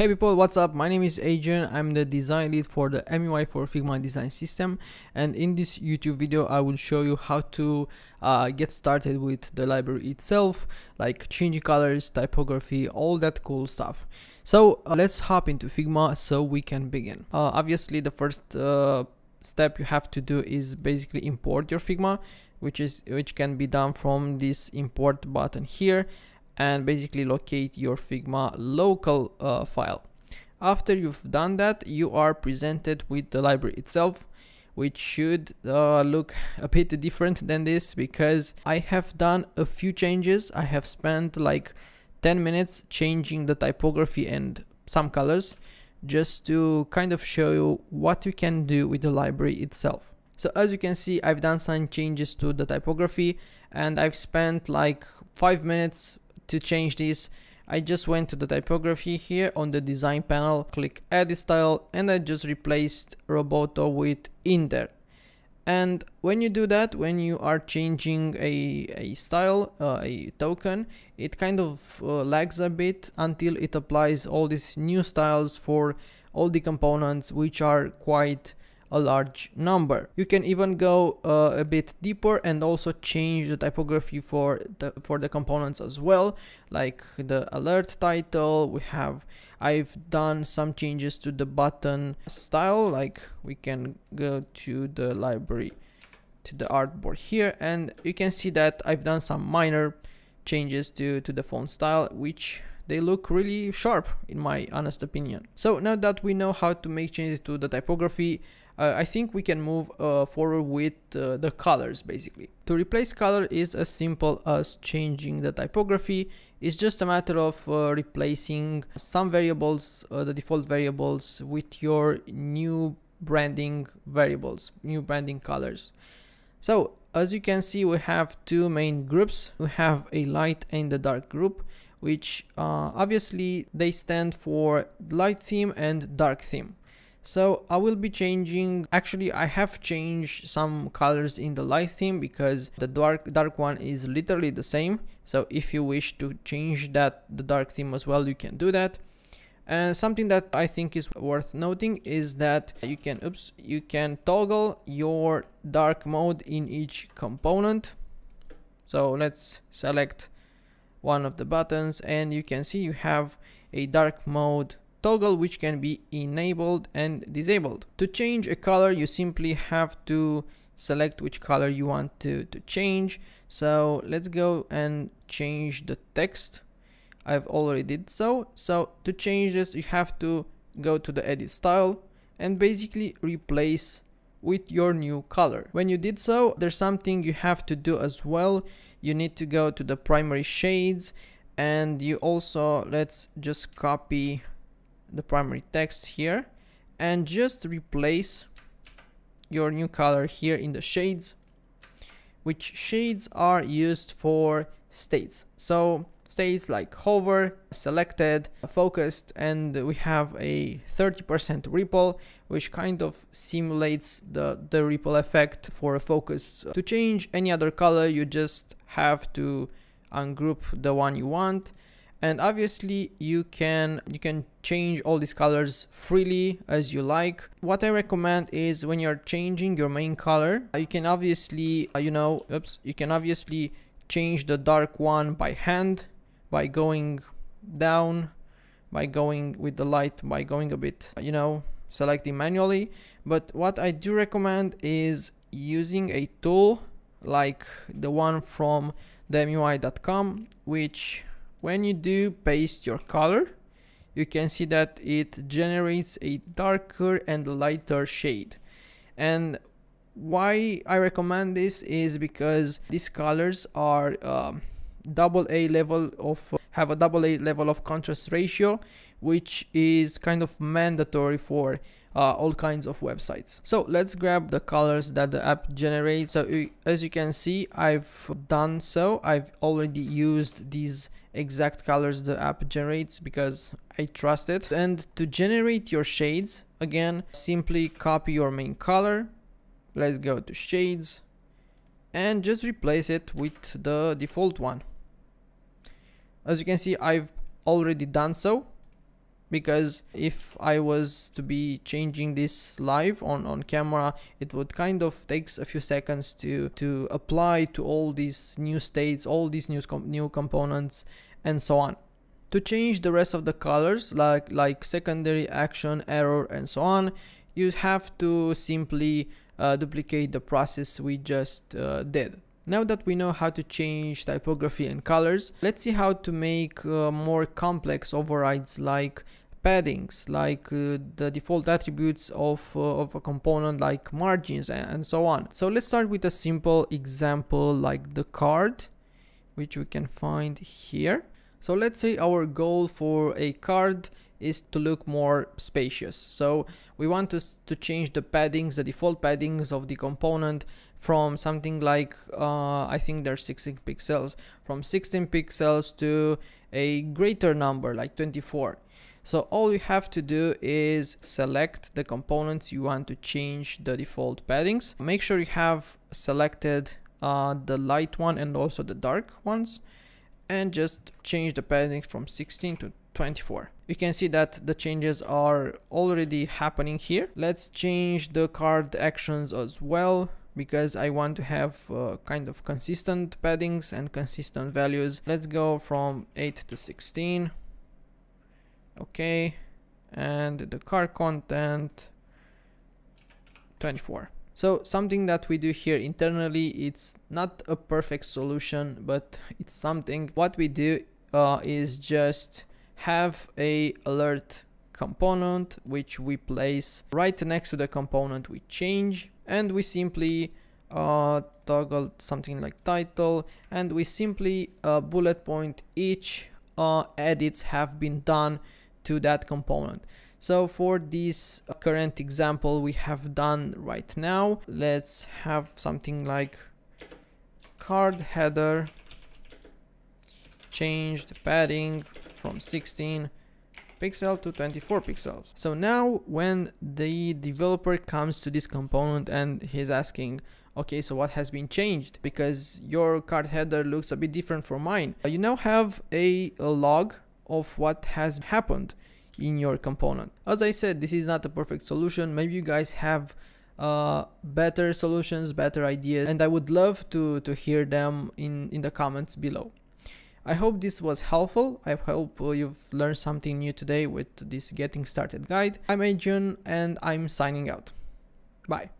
Hey people, what's up? My name is Adrian. I'm the design lead for the MUI for Figma design system. And in this YouTube video, I will show you how to uh, get started with the library itself, like changing colors, typography, all that cool stuff. So uh, let's hop into Figma so we can begin. Uh, obviously, the first uh, step you have to do is basically import your Figma, which is which can be done from this import button here and basically locate your Figma local uh, file. After you've done that, you are presented with the library itself, which should uh, look a bit different than this because I have done a few changes. I have spent like 10 minutes changing the typography and some colors just to kind of show you what you can do with the library itself. So as you can see, I've done some changes to the typography and I've spent like five minutes to change this I just went to the typography here on the design panel, click edit style and I just replaced Roboto with Inter. And when you do that, when you are changing a, a style, uh, a token, it kind of uh, lags a bit until it applies all these new styles for all the components which are quite a large number. You can even go uh, a bit deeper and also change the typography for the for the components as well, like the alert title. We have I've done some changes to the button style, like we can go to the library to the artboard here and you can see that I've done some minor changes to to the font style which they look really sharp in my honest opinion. So now that we know how to make changes to the typography, uh, I think we can move uh, forward with uh, the colors basically. To replace color is as simple as changing the typography. It's just a matter of uh, replacing some variables, uh, the default variables with your new branding variables, new branding colors. So as you can see, we have two main groups. We have a light and a dark group which uh, obviously they stand for light theme and dark theme. So I will be changing, actually I have changed some colors in the light theme because the dark dark one is literally the same. So if you wish to change that the dark theme as well, you can do that. And something that I think is worth noting is that you can, oops, you can toggle your dark mode in each component. So let's select one of the buttons and you can see you have a dark mode toggle which can be enabled and disabled. To change a color you simply have to select which color you want to, to change. So let's go and change the text. I've already did so. So to change this you have to go to the edit style and basically replace with your new color. When you did so, there's something you have to do as well. You need to go to the primary shades and you also, let's just copy the primary text here and just replace your new color here in the shades which shades are used for states. So states like hover selected focused and we have a 30% ripple which kind of simulates the the ripple effect for a focus to change. Any other color you just have to ungroup the one you want and obviously you can you can change all these colors freely as you like. What i recommend is when you're changing your main color you can obviously uh, you know oops you can obviously change the dark one by hand by going down by going with the light by going a bit you know selecting manually. But what i do recommend is using a tool like the one from themui.com which when you do paste your color you can see that it generates a darker and lighter shade. And why I recommend this is because these colors are um, double A level of have a double A level of contrast ratio which is kind of mandatory for uh, all kinds of websites. So let's grab the colors that the app generates. So as you can see, I've done so. I've already used these exact colors the app generates because I trust it. And to generate your shades, again, simply copy your main color. Let's go to shades and just replace it with the default one. As you can see, I've already done so. Because if I was to be changing this live on, on camera, it would kind of takes a few seconds to, to apply to all these new states, all these new, com new components and so on. To change the rest of the colors like, like secondary action, error and so on, you have to simply uh, duplicate the process we just uh, did. Now that we know how to change typography and colors, let's see how to make uh, more complex overrides like paddings, like uh, the default attributes of, uh, of a component like margins and, and so on. So let's start with a simple example like the card, which we can find here. So let's say our goal for a card is to look more spacious. So we want to, to change the paddings, the default paddings of the component from something like, uh, I think there's 16 pixels, from 16 pixels to a greater number like 24. So all you have to do is select the components you want to change the default paddings. Make sure you have selected uh, the light one and also the dark ones and just change the paddings from 16 to 24. You can see that the changes are already happening here. Let's change the card actions as well because I want to have uh, kind of consistent paddings and consistent values. Let's go from 8 to 16 okay. And the card content 24 so something that we do here internally it's not a perfect solution but it's something. What we do uh, is just have a alert component which we place right next to the component we change and we simply uh, toggle something like title and we simply uh, bullet point each uh, edits have been done to that component. So for this current example we have done right now, let's have something like card header, change padding from 16 pixel to 24 pixels. So now when the developer comes to this component and he's asking, okay, so what has been changed? Because your card header looks a bit different from mine. You now have a, a log of what has happened in your component. As I said, this is not a perfect solution. Maybe you guys have uh, better solutions, better ideas, and I would love to, to hear them in, in the comments below. I hope this was helpful. I hope uh, you've learned something new today with this getting started guide. I'm Adrian and I'm signing out. Bye.